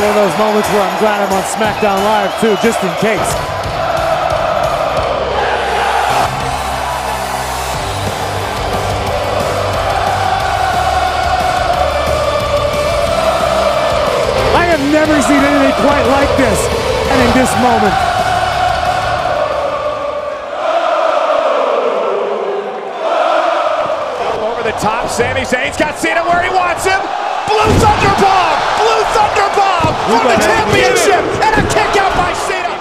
One of those moments where I'm glad I'm on SmackDown Live too, just in case. I have never seen anything quite like this, and in this moment. Over the top, Sami Zayn's got Cena where he wants him. Blue Thunder Bomb! Blue Thunder Bomb for the championship! And a kick out by Cena!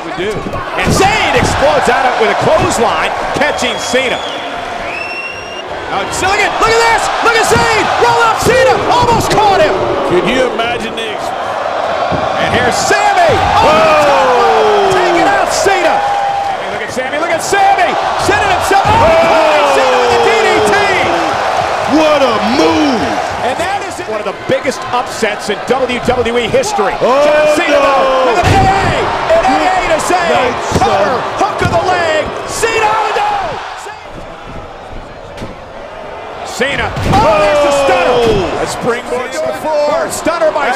And Zayn explodes out of with a clothesline, catching Cena. Now, look at, look at this! Look at Zayn! Roll up Cena! Almost caught him! Can you imagine this? And here's Sami! Oh! One of the biggest upsets in WWE history. Oh, John Cena no. though, with an AA! An AA to Cover! son. Hook of the leg! Cena! No! Cena! Oh, there's the stunner! A springboard to the floor. Stunner by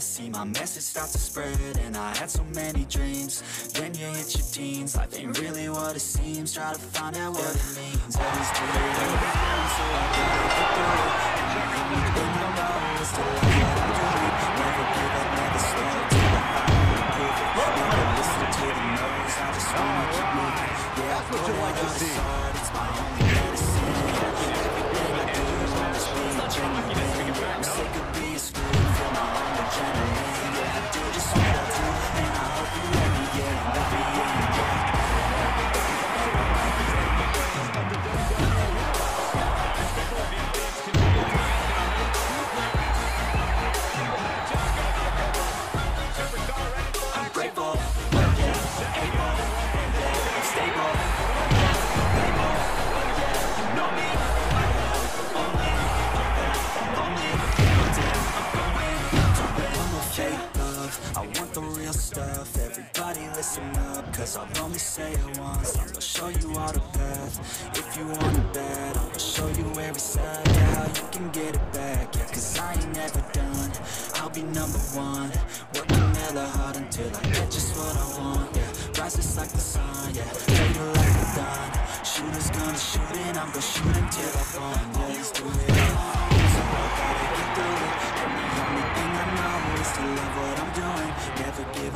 see my message start to spread. And I had so many dreams. Then you hit your teens, life ain't really what it seems. Try to find out what it means. Always do it I want the real stuff. Everybody listen up, cause I'll only say it once. I'm gonna show you all the path. If you want it bad, I'm gonna show you every side. Yeah, how you can get it back. Yeah, cause I ain't never done. I'll be number one. Working hella hard until I get just what I want. Yeah, rises like the sun. Yeah, fatal like the dawn. Shooters gonna shoot and I'm gonna shoot until I fall.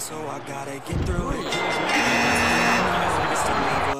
So I gotta get through it. Always to love what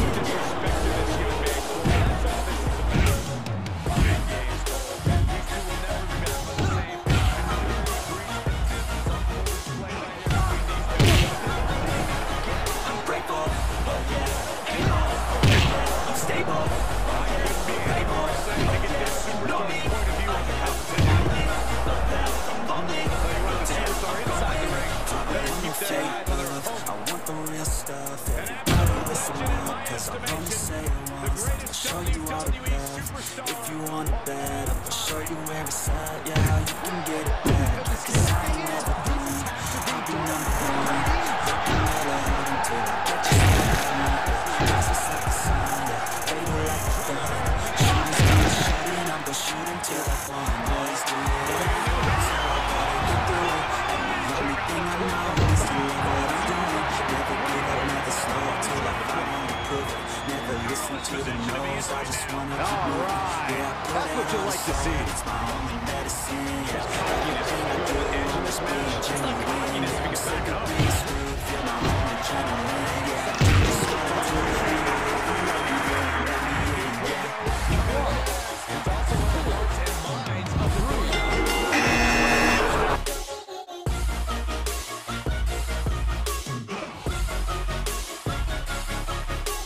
I put That's what it you on like the to see. it's my only medicine. Yeah, everything I do, I'm just being genuine. Yeah, I'm sick of being screwed, feel my own adrenaline. Yeah, I do just what I do, and I hope you let me in, let me in, yeah.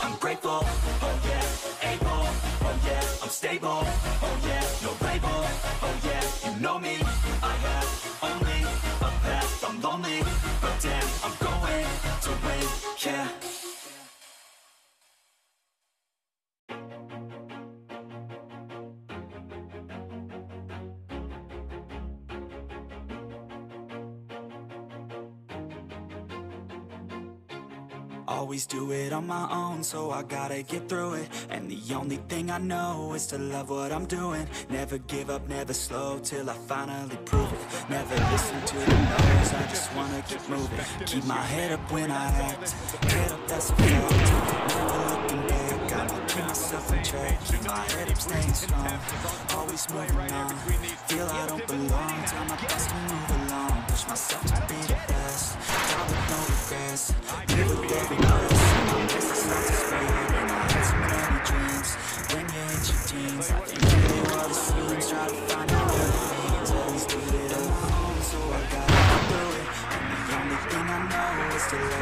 I'm grateful, oh yeah, able, oh yeah, I'm stable, Always do it on my own, so I gotta get through it. And the only thing I know is to love what I'm doing. Never give up, never slow, till I finally prove it. Never listen to the no's, I just wanna keep moving. Keep my head up when I act, head up that's a fact Never looking back, I'ma keep myself in track. Keep my head up, staying strong, always moving on. Feel I don't belong, tell my best to move along. Push myself to be the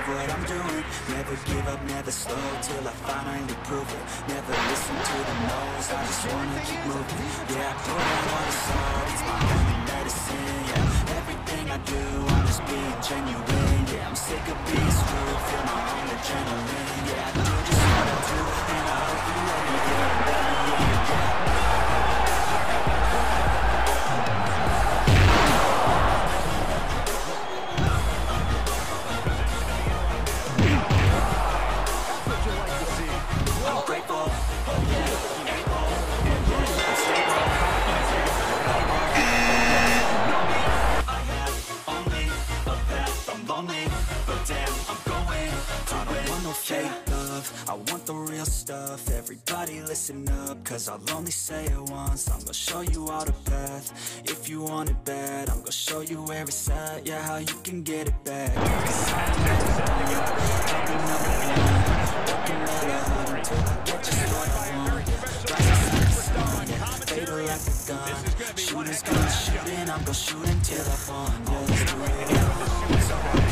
love what I'm doing Never give up, never slow, till I finally prove it. Never listen to the no's, I just wanna keep moving. Yeah, I put out all the salt, it's my only medicine Yeah, everything I do, I'm just being genuine Yeah, I'm sick of being screwed, feel my own adrenaline Yeah, I do just what I do, and I hope you let me let me in, yeah only say it once I'm gonna show you all the path, if you want it bad I'm gonna show you where it's at yeah, how you can get it back Shooters gonna shoot and I'm gonna shoot until I fall Yeah,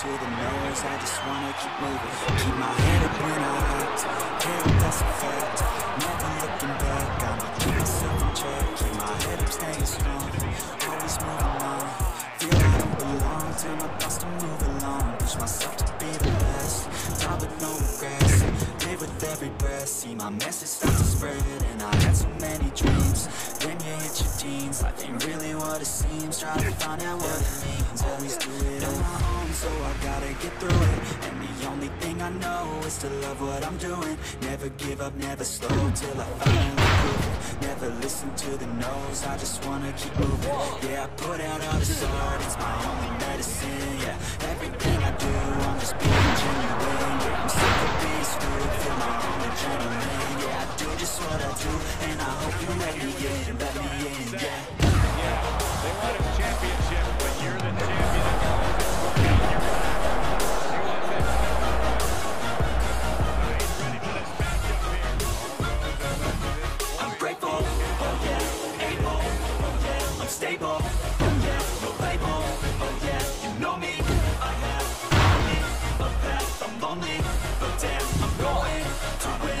to the no's, I just wanna keep moving. Keep my head up when I act, if that's a fact. Never looking back, I'ma keep myself in check. Keep my head up, staying strong, always moving on. Feel I don't belong, tell my thoughts to move along. Push myself to be the best, die with no regrets. Live with every breath, see my message start to spread. And I had so many dreams. Then you hit your teens, life ain't really what it seems. Try to find out what it means. Always do it on my own, so I gotta get through it. And the only thing I know is to love what I'm doing. Never give up, never slow till I finally prove it. Never listen to the no's, I just wanna keep moving. Yeah, I put out all this art, it's my only medicine. Yeah, everything I do, I'm just being genuine. Yeah, I'm sick of being screwed, feel my own adrenaline. Yeah, I do just what I do, and I hope you let me in, let me in. Yeah. They want a championship, but you're the champion. But damn, I'm going to win.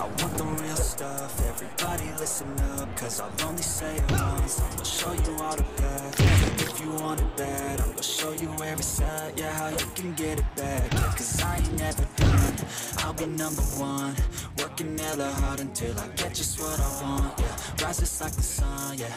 I want the real stuff. Everybody listen up, cause I'll only say it once. I'm gonna show you all the path. If you want it bad, I'm gonna show you where it's at. Yeah, how you can get it back. Yeah, cause I ain't never done. I'll be number one. Working hella hard until I get just what I want. Yeah, rises like the sun. Yeah,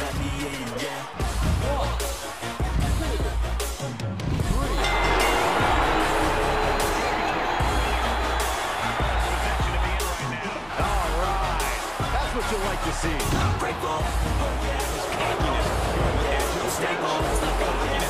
let me in, yeah. One, two, three. All right. That's what you like to see. I'm grateful. Oh, yeah. Yeah.